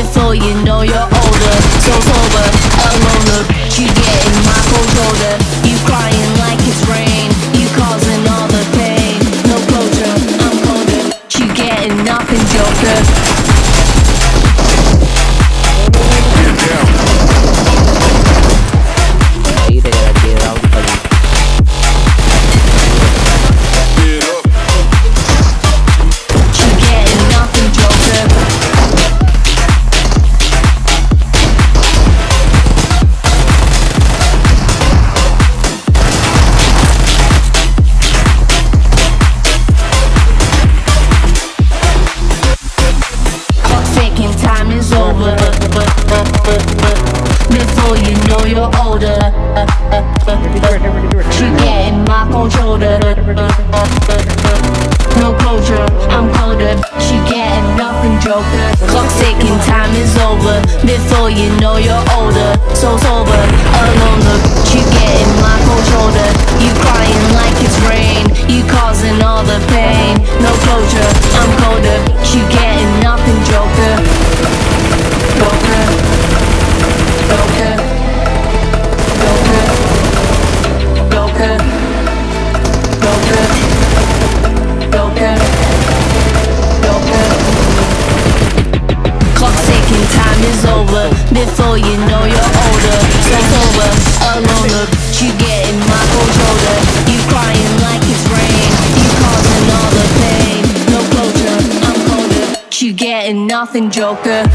Before you know you're older. So sober, alone look You getting my cold shoulder. You crying like it's rain You causing all the pain. No closure, I'm colder You getting nothing, Joker you're older, she getting my cold shoulder. No closure, I'm colder. She getting nothing, Joker. Clock ticking, time is over. Before you know you're older, so sober, Clock time is over. Before you know you're older, so sober, alone. Look, you getting my cold shoulder. You crying like it's rain. You causing all the pain. No closure, I'm colder. You getting nothing, Joker.